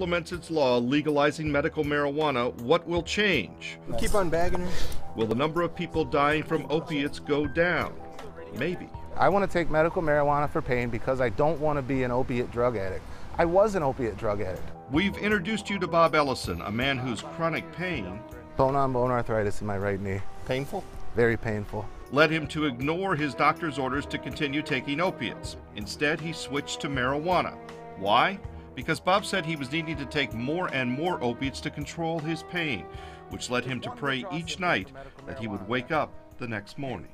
implements its law legalizing medical marijuana, what will change? We Keep on bagging her. Will the number of people dying from opiates go down? Maybe. I want to take medical marijuana for pain because I don't want to be an opiate drug addict. I was an opiate drug addict. We've introduced you to Bob Ellison, a man whose chronic pain Bone on bone arthritis in my right knee. Painful? Very painful. led him to ignore his doctor's orders to continue taking opiates. Instead, he switched to marijuana. Why? Because Bob said he was needing to take more and more opiates to control his pain, which led him to pray each night that he would wake up the next morning.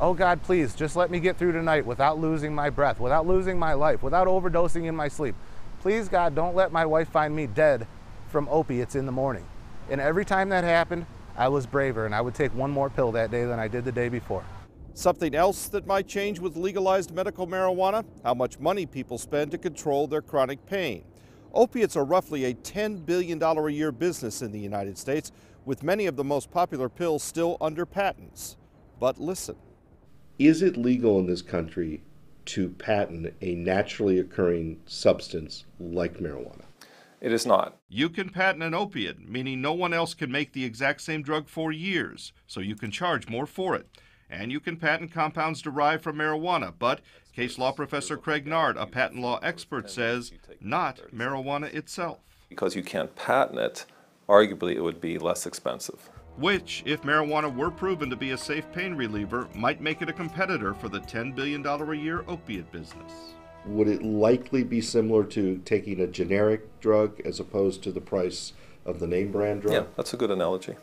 Oh God, please, just let me get through tonight without losing my breath, without losing my life, without overdosing in my sleep. Please, God, don't let my wife find me dead from opiates in the morning. And every time that happened, I was braver and I would take one more pill that day than I did the day before. Something else that might change with legalized medical marijuana? How much money people spend to control their chronic pain. Opiates are roughly a $10 billion a year business in the United States, with many of the most popular pills still under patents. But listen. Is it legal in this country to patent a naturally occurring substance like marijuana? It is not. You can patent an opiate, meaning no one else can make the exact same drug for years, so you can charge more for it. And you can patent compounds derived from marijuana, but case law professor Craig Nard, a patent law expert, says not marijuana itself. Because you can't patent it, arguably it would be less expensive. Which, if marijuana were proven to be a safe pain reliever, might make it a competitor for the $10 billion a year opiate business. Would it likely be similar to taking a generic drug as opposed to the price of the name brand drug? Yeah, that's a good analogy.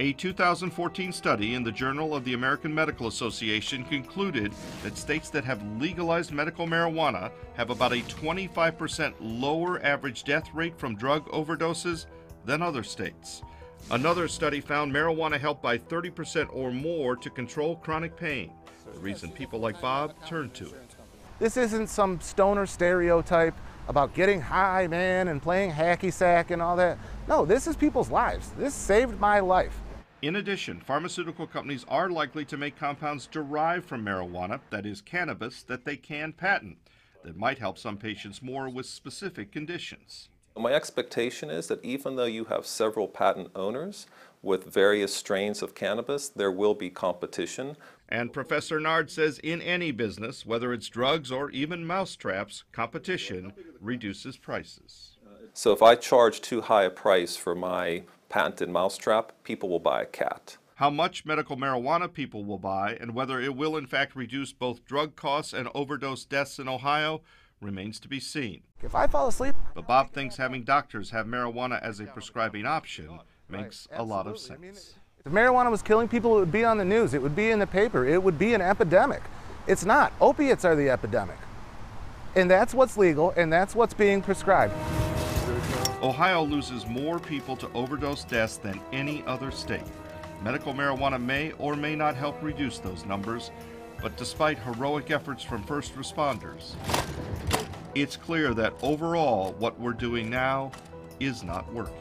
A 2014 study in the Journal of the American Medical Association concluded that states that have legalized medical marijuana have about a 25% lower average death rate from drug overdoses than other states. Another study found marijuana helped by 30% or more to control chronic pain, the reason people like Bob turn to it. This isn't some stoner stereotype about getting high, man, and playing hacky sack and all that. No, this is people's lives. This saved my life. In addition, pharmaceutical companies are likely to make compounds derived from marijuana, that is, cannabis, that they can patent, that might help some patients more with specific conditions. My expectation is that even though you have several patent owners with various strains of cannabis, there will be competition. And Professor Nard says in any business, whether it's drugs or even mousetraps, competition reduces prices. So if I charge too high a price for my patented mousetrap, people will buy a cat. How much medical marijuana people will buy and whether it will in fact reduce both drug costs and overdose deaths in Ohio remains to be seen. If I fall asleep, But Bob thinks having doctors have marijuana as a prescribing option makes a lot of sense. if marijuana was killing people, it would be on the news, it would be in the paper, it would be an epidemic. It's not. Opiates are the epidemic. And that's what's legal and that's what's being prescribed. Ohio loses more people to overdose deaths than any other state. Medical marijuana may or may not help reduce those numbers, but despite heroic efforts from first responders, it's clear that overall what we're doing now is not working.